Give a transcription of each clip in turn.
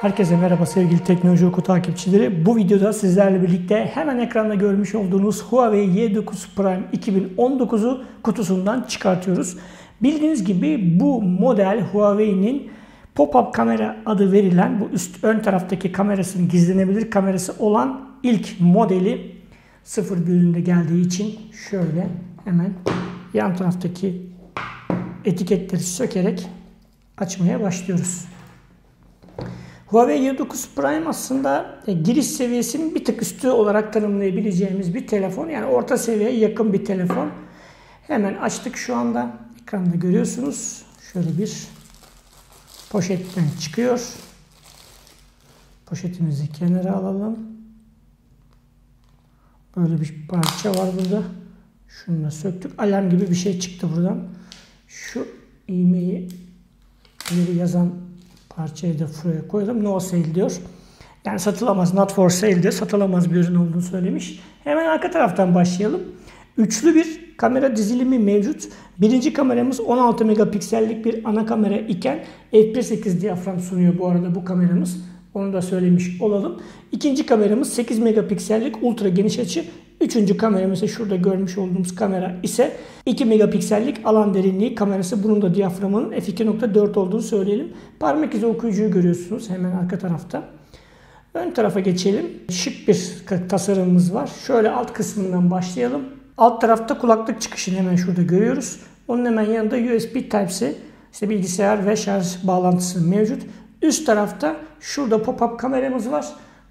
Herkese merhaba sevgili Teknoloji Oku takipçileri. Bu videoda sizlerle birlikte hemen ekranda görmüş olduğunuz Huawei Y9 Prime 2019'u kutusundan çıkartıyoruz. Bildiğiniz gibi bu model Huawei'nin pop-up kamera adı verilen bu üst ön taraftaki kamerasının gizlenebilir kamerası olan ilk modeli sıfır üründe geldiği için şöyle hemen yan taraftaki etiketleri sökerek açmaya başlıyoruz. Huawei Y9 Prime aslında e, giriş seviyesinin bir tık üstü olarak tanımlayabileceğimiz bir telefon. Yani orta seviyeye yakın bir telefon. Hemen açtık şu anda. Ekranda görüyorsunuz. Şöyle bir poşetten çıkıyor. Poşetimizi kenara alalım. Böyle bir parça var burada. Şunu da söktük. Alarm gibi bir şey çıktı buradan. Şu iğmeyi yazan parçayı da buraya koyalım. No sale diyor. Yani satılamaz, not for sale diyor. Satılamaz bir ürün olduğunu söylemiş. Hemen arka taraftan başlayalım. Üçlü bir kamera dizilimi mevcut. Birinci kameramız 16 megapiksellik bir ana kamera iken f1.8 diyafram sunuyor bu arada bu kameramız. Onu da söylemiş olalım. İkinci kameramız 8 megapiksellik ultra geniş açı. Üçüncü kameramız şurada görmüş olduğumuz kamera ise 2 megapiksellik alan derinliği kamerası. Bunun da diyaframının f2.4 olduğunu söyleyelim. Parmak izi okuyucuyu görüyorsunuz hemen arka tarafta. Ön tarafa geçelim. Şık bir tasarımımız var. Şöyle alt kısmından başlayalım. Alt tarafta kulaklık çıkışını hemen şurada görüyoruz. Onun hemen yanında USB Type-C işte bilgisayar ve şarj bağlantısı mevcut. Üst tarafta şurada pop-up kameramız var.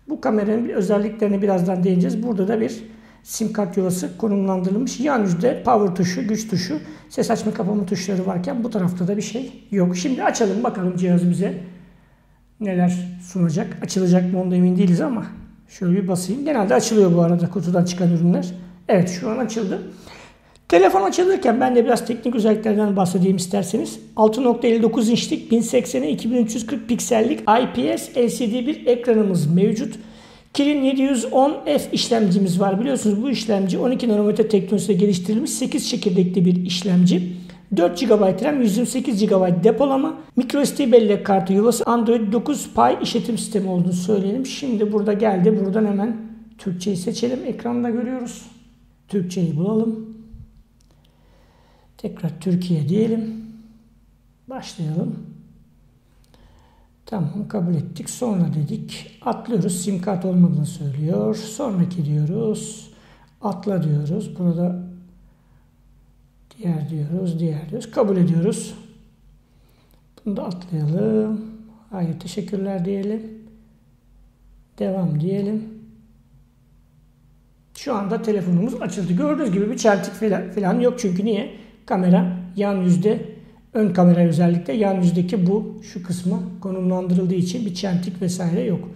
Bu kameranın özelliklerini birazdan değineceğiz. Burada da bir sim kart yuvası konumlandırılmış. Yan yüzde power tuşu, güç tuşu, ses açma kapama tuşları varken bu tarafta da bir şey yok. Şimdi açalım bakalım cihaz bize neler sunacak. Açılacak mı onda emin değiliz ama şöyle bir basayım. Genelde açılıyor bu arada kutudan çıkan ürünler. Evet şu an açıldı. Telefon açılırken ben de biraz teknik özelliklerden bahsedeyim isterseniz. 6.59 inçlik 1080'e 2340 piksellik IPS LCD bir ekranımız mevcut. Kirin 710F işlemcimiz var. Biliyorsunuz bu işlemci 12 nanometre teknolojisiyle geliştirilmiş 8 çekirdekli bir işlemci. 4 GB RAM, 128 GB depolama, microSD bellek kartı yuvası, Android 9 Pie işletim sistemi olduğunu söyleyelim. Şimdi burada geldi. Buradan hemen Türkçeyi seçelim. Ekranda görüyoruz. Türkçeyi bulalım. Tekrar Türkiye diyelim. Başlayalım. Tamam kabul ettik. Sonra dedik. Atlıyoruz. Sim kart olmadığını söylüyor. Sonraki diyoruz. Atla diyoruz. Burada diğer diyoruz. Diğer diyoruz. Kabul ediyoruz. Bunu da atlayalım. Hayır teşekkürler diyelim. Devam diyelim. Şu anda telefonumuz açıldı. Gördüğünüz gibi bir çentik falan yok. Çünkü niye? Kamera yan yüzde ön kamera özellikle yan yüzdeki bu şu kısmı konumlandırıldığı için bir çentik vesaire yok.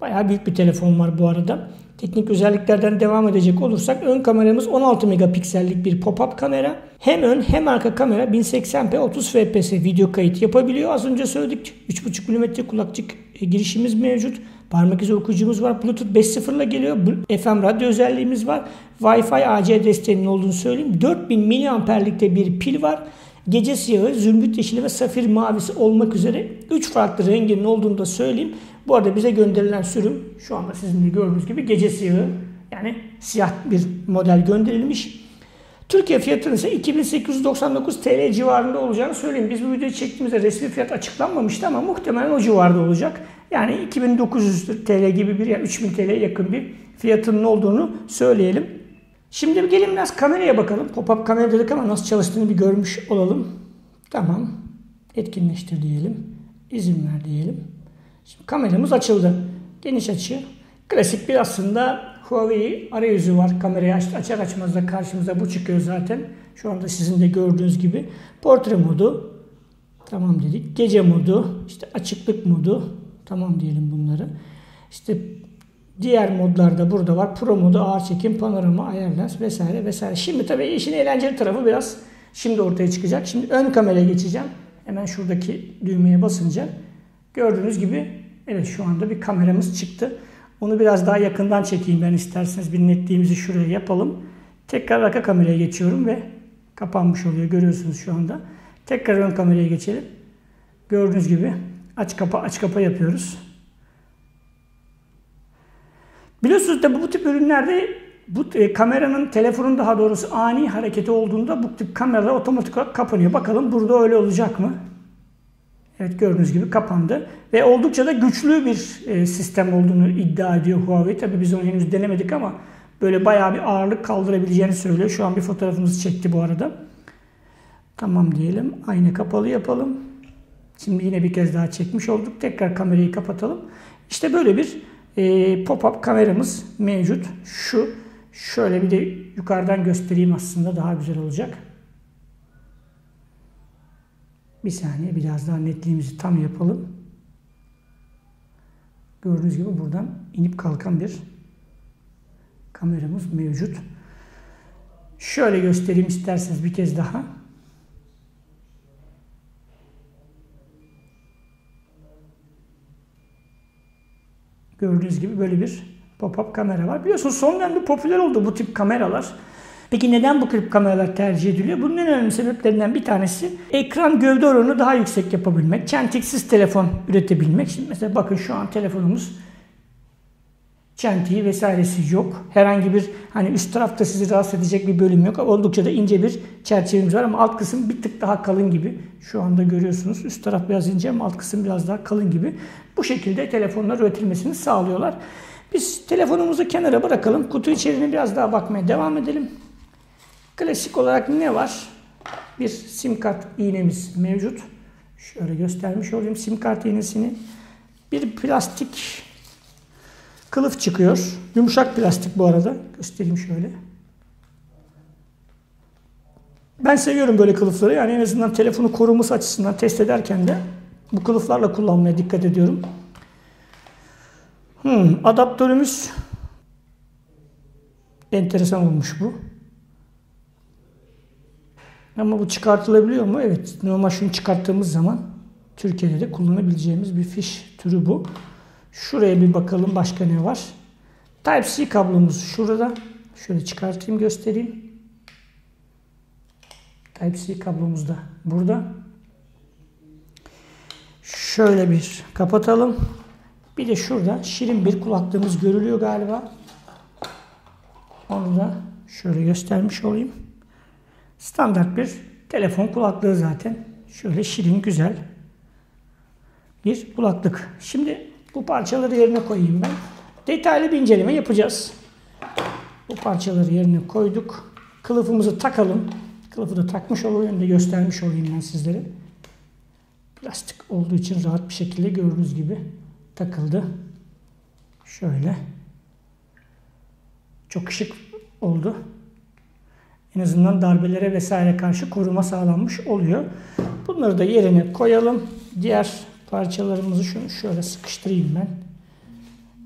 Bayağı büyük bir telefon var bu arada. Teknik özelliklerden devam edecek olursak ön kameramız 16 megapiksellik bir pop-up kamera. Hem ön hem arka kamera 1080p 30 fps video kayıt yapabiliyor. Az önce söyledik 3.5 mm kulakçık girişimiz mevcut. Parmak izi okuyucumuz var. Bluetooth 5.0 ile geliyor. FM radyo özelliğimiz var. Wi-Fi AC desteğinin olduğunu söyleyeyim. 4000 miliamperlikte bir pil var. Gece siyahı, zümrüt yeşili ve safir mavisi olmak üzere 3 farklı renginin olduğunu da söyleyeyim. Bu arada bize gönderilen sürüm şu anda sizin de gördüğünüz gibi gece siyahı yani siyah bir model gönderilmiş. Türkiye fiyatının ise 2899 TL civarında olacağını söyleyeyim. Biz bu videoyu çektiğimizde resmi fiyat açıklanmamıştı ama muhtemelen o civarda olacak. Yani 2900 TL gibi bir yani 3000 TL'ye yakın bir fiyatının olduğunu söyleyelim. Şimdi gelin biraz kameraya bakalım. Pop-up kamera dedik ama nasıl çalıştığını bir görmüş olalım. Tamam. Etkinleştir diyelim. İzin ver diyelim. Şimdi kameramız açıldı. Geniş açı. Klasik bir aslında Huawei arayüzü var. Kamerayı aç, açar açmaz da karşımıza bu çıkıyor zaten. Şu anda sizin de gördüğünüz gibi. Portre modu. Tamam dedik. Gece modu. işte açıklık modu. Tamam diyelim bunları. İşte diğer modlarda burada var. Pro modu, ağır çekim, panorama, ayar lens vesaire vesaire. Şimdi tabii işin eğlenceli tarafı biraz şimdi ortaya çıkacak. Şimdi ön kameraya geçeceğim. Hemen şuradaki düğmeye basınca gördüğünüz gibi evet şu anda bir kameramız çıktı. Onu biraz daha yakından çekeyim ben isterseniz bir netliğimizi şuraya yapalım. Tekrar arka kameraya geçiyorum ve kapanmış oluyor görüyorsunuz şu anda. Tekrar ön kameraya geçelim. Gördüğünüz gibi aç kapa aç kapa yapıyoruz. Biliyorsunuz da bu tip ürünlerde bu e, kameranın, telefonun daha doğrusu ani hareketi olduğunda bu tip kameralar otomatik olarak kapanıyor. Bakalım burada öyle olacak mı? Evet gördüğünüz gibi kapandı. Ve oldukça da güçlü bir e, sistem olduğunu iddia ediyor Huawei. Tabi biz onu henüz denemedik ama böyle bayağı bir ağırlık kaldırabileceğini söylüyor. Şu an bir fotoğrafımızı çekti bu arada. Tamam diyelim. Aynı kapalı yapalım. Şimdi yine bir kez daha çekmiş olduk. Tekrar kamerayı kapatalım. İşte böyle bir e, pop-up kameramız mevcut. Şu şöyle bir de yukarıdan göstereyim aslında daha güzel olacak. Bir saniye biraz daha netliğimizi tam yapalım. Gördüğünüz gibi buradan inip kalkan bir kameramız mevcut. Şöyle göstereyim isterseniz bir kez daha. Gördüğünüz gibi böyle bir pop-up kamera var. Biliyorsunuz son dönemde popüler oldu bu tip kameralar. Peki neden bu tip kameralar tercih ediliyor? Bunun en önemli sebeplerinden bir tanesi ekran gövde oranını daha yüksek yapabilmek. Çentiksiz telefon üretebilmek. Şimdi mesela bakın şu an telefonumuz çentiği vesairesi yok. Herhangi bir hani üst tarafta sizi rahatsız edecek bir bölüm yok. Oldukça da ince bir çerçevemiz var ama alt kısım bir tık daha kalın gibi. Şu anda görüyorsunuz. Üst taraf biraz ince ama alt kısım biraz daha kalın gibi. Bu şekilde telefonlar üretilmesini sağlıyorlar. Biz telefonumuzu kenara bırakalım. Kutu içeriğine biraz daha bakmaya devam edelim. Klasik olarak ne var? Bir sim kart iğnemiz mevcut. Şöyle göstermiş olayım sim kart iğnesini. Bir plastik kılıf çıkıyor. Yumuşak plastik bu arada. Göstereyim şöyle. Ben seviyorum böyle kılıfları. Yani en azından telefonu koruması açısından test ederken de bu kılıflarla kullanmaya dikkat ediyorum. Hmm, adaptörümüz enteresan olmuş bu. Ama bu çıkartılabiliyor mu? Evet. Normal şunu çıkarttığımız zaman Türkiye'de de kullanabileceğimiz bir fiş türü bu. Şuraya bir bakalım başka ne var. Type-C kablomuz şurada. Şöyle çıkartayım göstereyim. Type-C kablomuz da burada. Şöyle bir kapatalım. Bir de şurada şirin bir kulaklığımız görülüyor galiba. Onu da şöyle göstermiş olayım. Standart bir telefon kulaklığı zaten. Şöyle şirin, güzel bir kulaklık. Şimdi bu parçaları yerine koyayım ben. Detaylı bir inceleme yapacağız. Bu parçaları yerine koyduk. Kılıfımızı takalım. Kılıfı da takmış olayım da göstermiş olayım ben sizlere. Plastik olduğu için rahat bir şekilde gördüğünüz gibi takıldı. Şöyle. Çok şık oldu en azından darbelere vesaire karşı koruma sağlanmış oluyor. Bunları da yerine koyalım. Diğer parçalarımızı şunu şöyle sıkıştırayım ben.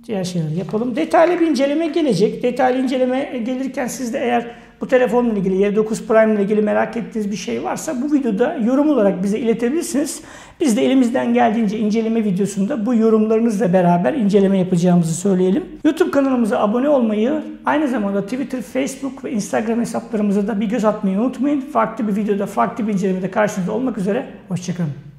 Diğer şeyleri yapalım. Detaylı bir inceleme gelecek. Detaylı inceleme gelirken siz de eğer bu telefonla ilgili Y9 Prime ile ilgili merak ettiğiniz bir şey varsa bu videoda yorum olarak bize iletebilirsiniz. Biz de elimizden geldiğince inceleme videosunda bu yorumlarınızla beraber inceleme yapacağımızı söyleyelim. YouTube kanalımıza abone olmayı, aynı zamanda Twitter, Facebook ve Instagram hesaplarımıza da bir göz atmayı unutmayın. Farklı bir videoda, farklı bir incelemede karşınızda olmak üzere. Hoşçakalın.